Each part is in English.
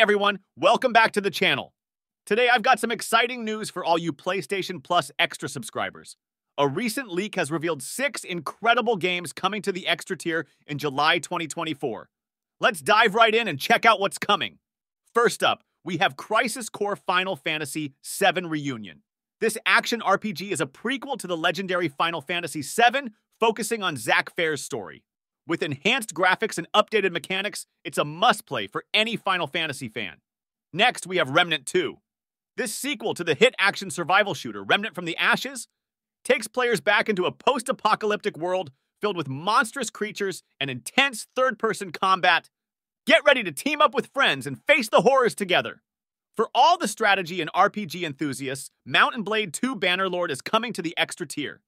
Everyone, welcome back to the channel. Today I've got some exciting news for all you PlayStation Plus Extra subscribers. A recent leak has revealed six incredible games coming to the Extra tier in July 2024. Let's dive right in and check out what's coming. First up, we have Crisis Core Final Fantasy VII Reunion. This action RPG is a prequel to the legendary Final Fantasy VII, focusing on Zack Fair's story. With enhanced graphics and updated mechanics, it's a must play for any Final Fantasy fan. Next, we have Remnant 2. This sequel to the hit action survival shooter Remnant from the Ashes takes players back into a post apocalyptic world filled with monstrous creatures and intense third person combat. Get ready to team up with friends and face the horrors together. For all the strategy and RPG enthusiasts, Mount and Blade 2 Bannerlord is coming to the extra tier.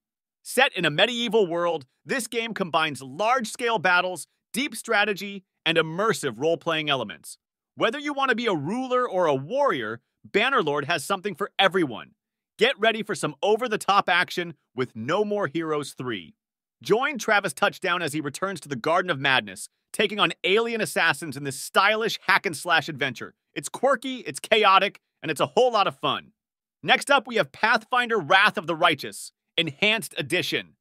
Set in a medieval world, this game combines large scale battles, deep strategy, and immersive role playing elements. Whether you want to be a ruler or a warrior, Bannerlord has something for everyone. Get ready for some over the top action with No More Heroes 3. Join Travis Touchdown as he returns to the Garden of Madness, taking on alien assassins in this stylish hack and slash adventure. It's quirky, it's chaotic, and it's a whole lot of fun. Next up, we have Pathfinder Wrath of the Righteous. Enhanced Edition.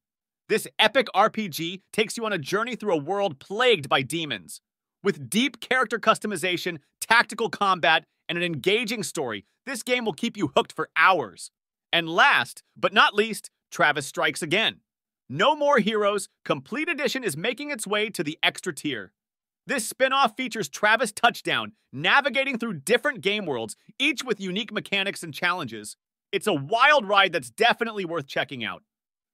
This epic RPG takes you on a journey through a world plagued by demons. With deep character customization, tactical combat, and an engaging story, this game will keep you hooked for hours. And last, but not least, Travis strikes again. No More Heroes Complete Edition is making its way to the extra tier. This spin-off features Travis Touchdown, navigating through different game worlds, each with unique mechanics and challenges. It's a wild ride that's definitely worth checking out.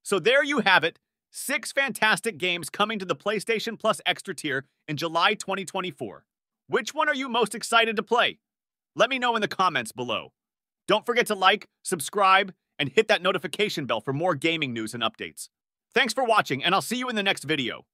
So there you have it, six fantastic games coming to the PlayStation Plus Extra tier in July 2024. Which one are you most excited to play? Let me know in the comments below. Don't forget to like, subscribe, and hit that notification bell for more gaming news and updates. Thanks for watching, and I'll see you in the next video.